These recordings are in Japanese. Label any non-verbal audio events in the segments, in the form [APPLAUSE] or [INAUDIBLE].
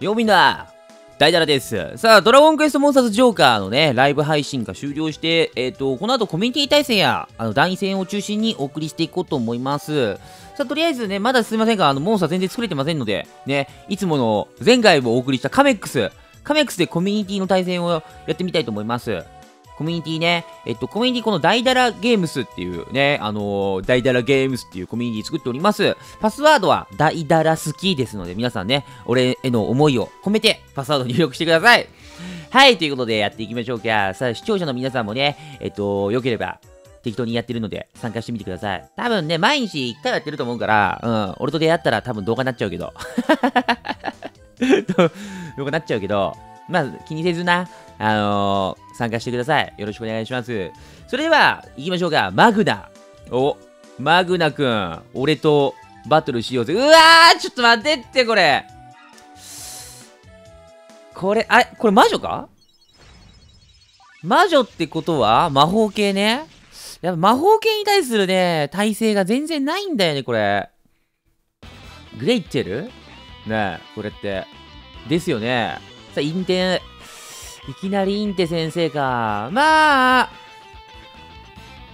よみんな大だらです。さあ、ドラゴンクエストモンスターズジョーカーのね、ライブ配信が終了して、えっ、ー、と、この後コミュニティ対戦や、あの、団員戦を中心にお送りしていこうと思います。さあ、とりあえずね、まだすいませんが、あの、モンスター全然作れてませんので、ね、いつもの、前回もお送りしたカメックス、カメックスでコミュニティの対戦をやってみたいと思います。コミュニティね、えっと、コミュニティこの大だらゲームスっていうね、あのー、大だらゲームスっていうコミュニティ作っております。パスワードは大だら好きですので、皆さんね、俺への思いを込めてパスワード入力してください。はい、ということでやっていきましょうか。さあ、視聴者の皆さんもね、えっと、よければ、適当にやってるので参加してみてください。多分ね、毎日1回やってると思うから、うん、俺と出会ったら多分動画になっちゃうけど。[LAUGHS] 動画になっちゃうけど、まあ、気にせずな、あのー、参加してください。よろしくお願いします。それでは、行きましょうか。マグナ。お、マグナくん、俺とバトルしようぜ。うわーちょっと待ってって、これ。これ、あれこれ魔女か？魔女ってことは魔法系ね。やっぱ魔法系に対するね、耐性が全然ないんだよね、これ。グレイチェルねえ、これって。ですよね。さあ、インテンいきなりインテ先生か。まあ、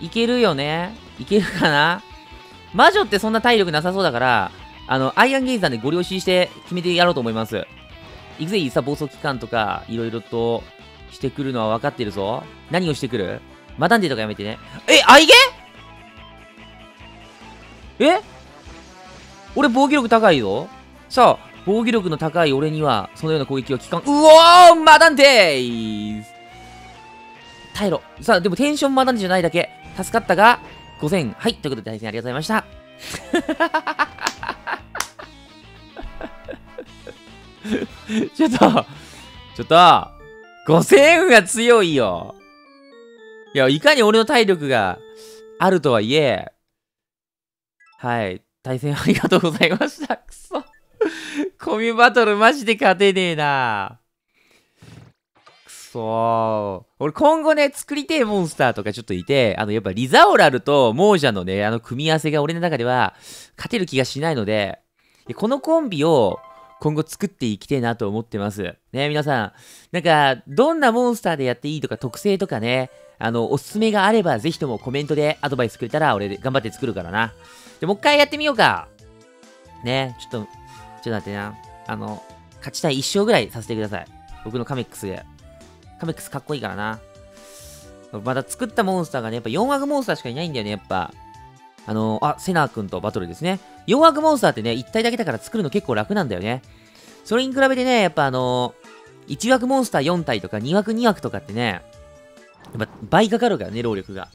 いけるよね。いけるかな魔女ってそんな体力なさそうだから、あの、アイアンゲイザーでご了承して決めてやろうと思います。いくぜ、さ、暴走期間とか、いろいろとしてくるのは分かってるぞ。何をしてくる？マダンデとかやめてね。え、アイゲえ？俺防御力高いよ。さあ、防御力の高い俺には、そのような攻撃は効かん。うおーマダンテイ耐えろ。さあ、でもテンションマダンテじゃないだけ。助かったが、5000。はい、ということで対戦ありがとうございました。[LAUGHS] ちょっと、ちょっと、5000が強いよ。いや、いかに俺の体力があるとはいえ、はい、対戦ありがとうございました。コミュバトルマジで勝てねえなくそー。俺今後ね、作りてえモンスターとかちょっといて、あの、やっぱリザオラルと亡者のね、あの組み合わせが俺の中では勝てる気がしないので、このコンビを今後作っていきてえなと思ってます。ね、皆さん。なんか、どんなモンスターでやっていいとか特性とかね、あの、おすすめがあればぜひともコメントでアドバイスくれたら俺頑張って作るからな。で、もう一回やってみようか。ね、ちょっとちょっと待ってな。あの、勝ちたい一勝ぐらいさせてください。僕のカメックスで。カメックスかっこいいからな。まだ作ったモンスターがね、やっぱ4枠モンスターしかいないんだよね、やっぱ。あのあ、セナー君とバトルですね。4枠モンスターってね、1体だけだから作るの結構楽なんだよね。それに比べてね、やっぱあの、1枠モンスター4体とか2枠2枠とかってね、やっぱ倍かかるからね、労力が。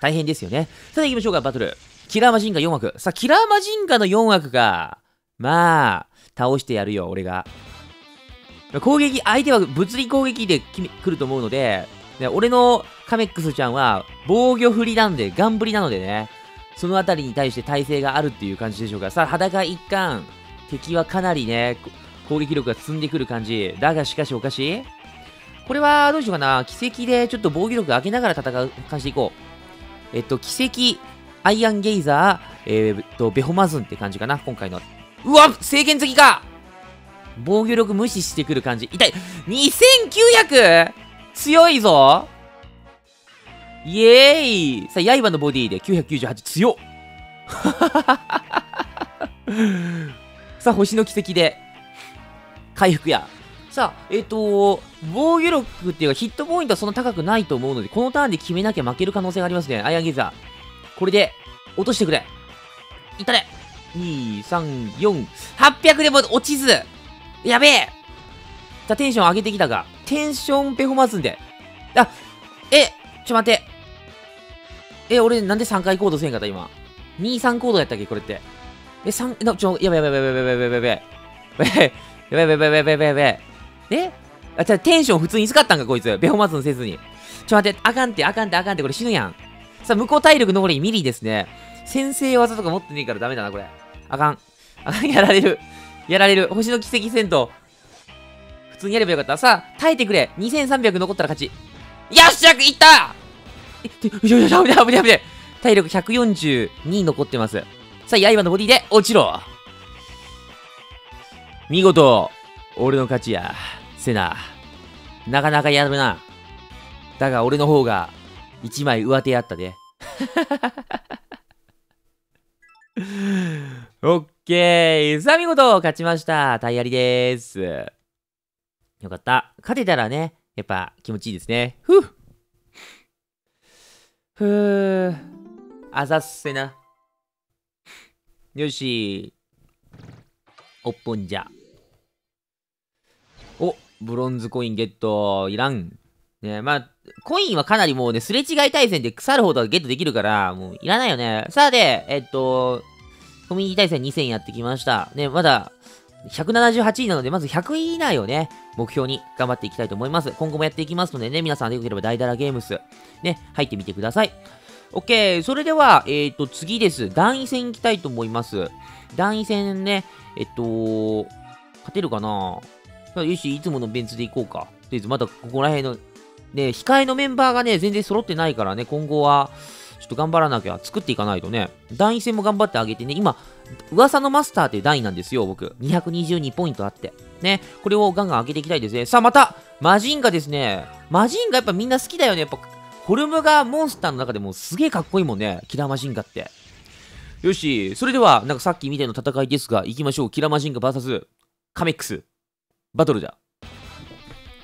大変ですよね。さあ行きましょうか、バトル。キラーマジンガ4枠。さあ、キラーマジンガの4枠が、まあ、倒してやるよ、俺が。攻撃、相手は物理攻撃で来ると思うので、ね、俺のカメックスちゃんは防御振りなんで、ガン振りなのでね、そのあたりに対して耐性があるっていう感じでしょうか。さあ、裸一貫。敵はかなりね、攻撃力が積んでくる感じ。だがしかしおかしいこれはどうしようかな。奇跡でちょっと防御力上げながら戦う感じでいこう。えっと、奇跡、アイアンゲイザー、えー、っと、ベホマズンって感じかな。今回のうわ制限付きか防御力無視してくる感じ。痛い !2900! 強いぞイエーイさあ、刃のボディで998強っさあ、星の奇跡で回復や。さあ、えっ、ー、と、防御力っていうかヒットポイントはそんな高くないと思うので、このターンで決めなきゃ負ける可能性がありますね。アイアンゲザー。これで、落としてくれ。いたれ2、3、4、800でも落ちずやべえじゃ、テンション上げてきたが。テンションペフォーマンスんで。あ、え、ちょ待って。え、俺なんで3回コードせんかった今。2、3コードやったっけこれって。え、3、な、ちょ、やべやべやべやべやべやべやべやべやべやべやべやべやべやべやべえあ、じゃテンション普通に使ったんかこいつ。ベホマズンせずに。ちょ待って、あかんって、あかんって、あかんって、これ死ぬやん。さあ、向こう体力残りミリですね。先制技とか持ってねえからダメだな、これ。あかん。あかん、やられる。やられる。星の奇跡戦闘。普通にやればよかった。さあ、耐えてくれ。2300残ったら勝ち。よっしゃいったえ、よしよし、危ね危ね危ね体力142残ってます。さあ、刃のボディで落ちろ。見事、俺の勝ちや。セナ。なかなかやるな。だが俺の方が一枚上手やったで。オッケー。さあ、見事勝ちました。タイヤリです。よかった。勝てたらね、やっぱ気持ちいいですね。ふぅ。ふぅ。あざっせな。よし。おっぽんじゃ。お、ブロンズコインゲット。いらん。ねまあ、コインはかなりもうね、すれ違い対戦で腐るほどゲットできるから、もういらないよね。さあで、えっと、コミュニティ対戦2000やってきました。ね、まだ、178位なので、まず100位以内をね、目標に頑張っていきたいと思います。今後もやっていきますのでね、皆さんでよければ大だらゲームス、ね、入ってみてください。OK、それでは、えっ、ー、と、次です。団員戦行きたいと思います。団員戦ね、えっと、勝てるかな？よし、いつものベンツで行こうか。とりあえず、まだここら辺のね、控えのメンバーがね、全然揃ってないからね、今後は、ちょっと頑張らなきゃ、作っていかないとね、団員戦も頑張ってあげてね、今、噂のマスターっていう団員なんですよ、僕。222ポイントあって。ね、これをガンガン上げていきたいですね。さあ、また、マジンガですね。マジンガやっぱみんな好きだよね。やっぱ、フォルムがモンスターの中でもすげえかっこいいもんね。キラマジンガって。よし、それでは、なんかさっきみたいな戦いですが、行きましょう。キラマジンガ VS カメックス。バトルだ。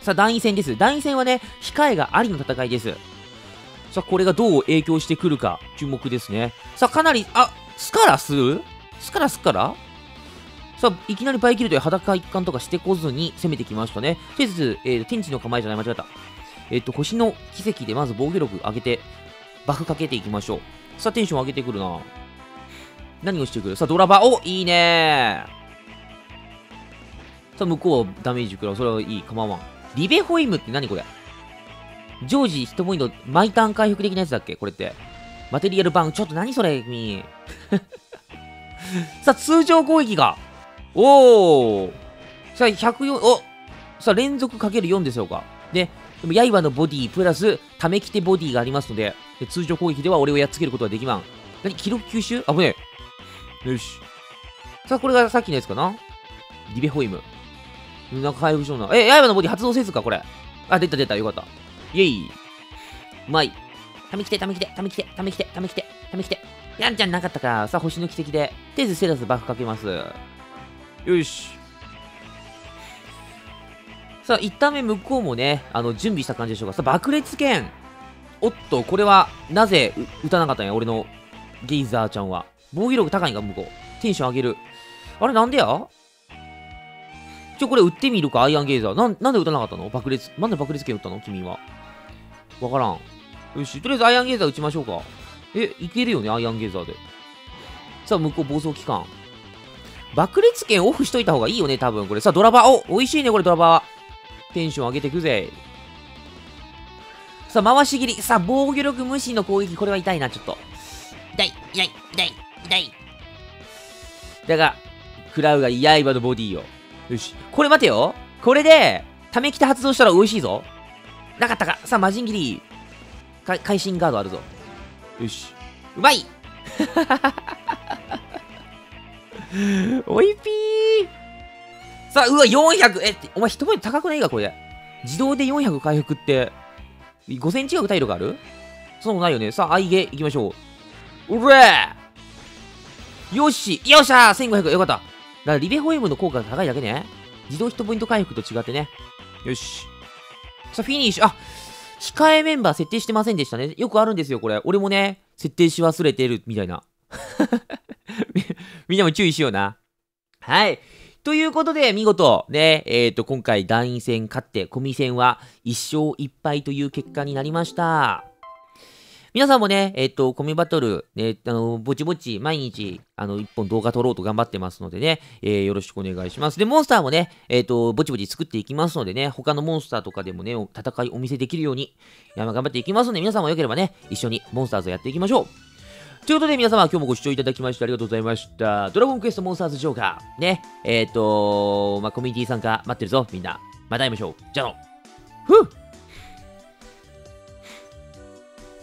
さあ、団員戦です。団員戦はね、控えがありの戦いです。さあ、これがどう影響してくるか、注目ですね。さあ、かなり、あ、スカラするスカラスカラさあ、いきなりバイキルという裸一貫とかしてこずに攻めてきましたね。とりあえず、えー、天地の構えじゃない、間違えた。えっ、と、星の奇跡でまず防御力上げて、バフかけていきましょう。さあ、テンション上げてくるな。何をしてくる？さあ、ドラバー、おいいねさあ、向こうダメージ食らう。それはいい、構わん。リベホイムって何これ？常時一ポイント毎ターン回復的なやつだっけ？これって。マテリアルバンちょっと何それ君。[LAUGHS] さあ、通常攻撃が。おおさあ、104、おさあ、連続かける4でしょうか。で、でも、刃のボディプラス、ためきてボディがありますので、で通常攻撃では俺をやっつけることはできまん。何？記録吸収？あぶねえ。よし。さあ、これがさっきのやつかな？リベホイム。なんか回復しような。え、刃のボディ発動せずか、これ。あ、出た出た、よかった。イェイ。うまい。ためきて、ためきて、ためきて、ためきて、ためきて、ためきて。やんちゃんなかったか。さあ、星の奇跡で。とりあえずセラスバフかけます。よし。さあ、一旦目向こうもね、あの、準備した感じでしょうか。さあ、爆裂剣。おっと、これは、なぜ、撃たなかったんや、俺のゲイザーちゃんは。防御力高いんか、向こう。テンション上げる。あれ、なんでや？ちょ、これ撃ってみるか、アイアンゲーザー。なん、なんで撃たなかったの？爆裂、なんで爆裂剣撃ったの？君は。わからん。よし、とりあえずアイアンゲーザー撃ちましょうか。え、いけるよね、アイアンゲーザーで。さあ、向こう暴走期間。爆裂剣オフしといた方がいいよね、多分これ。さあ、ドラバー。お、美味しいね、これドラバー。テンション上げてくぜ。さあ、回し切り。さあ、防御力無視の攻撃。これは痛いな、ちょっと。痛い、痛い、痛い、痛い。だが、食らうが刃のボディを。よし。これ待てよ。これで、ためきて発動したら美味しいぞ。なかったか。さあ、魔人切り。か、会心ガードあるぞ。よし。うまい [LAUGHS] おいぴーさあ、うわ、400! え、お前一文字高くないか、これ。自動で400回復って、5000近く体力ある？そんなことないよね。さあ、アイゲー行きましょう。うれよしよっしゃー !1500! よかった。だからリベホイムの効果が高いだけね。自動ヒットポイント回復と違ってね。よし。さあ、フィニッシュ。あ、控えメンバー設定してませんでしたね。よくあるんですよ、これ。俺もね、設定し忘れてるみたいな。[LAUGHS] みんなも注意しような。はい。ということで、見事、ね、えっ、ー、と、今回団員戦勝って、コミ戦は1勝1敗という結果になりました。皆さんもね、えっと、コミバトル、ね、あの、ぼちぼち、毎日、あの、一本動画撮ろうと頑張ってますのでね、えー、よろしくお願いします。で、モンスターもね、えっと、ぼちぼち作っていきますのでね、他のモンスターとかでもね、戦いお見せできるように、頑張っていきますので、皆さんもよければね、一緒にモンスターズをやっていきましょう。ということで皆様今日もご視聴いただきましてありがとうございました。ドラゴンクエストモンスターズジョーカー。ね。えっ、ー、とまあ、コミュニティ参加待ってるぞ、みんな。また会いましょう。じゃあの。ふう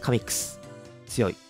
カミックス。強い。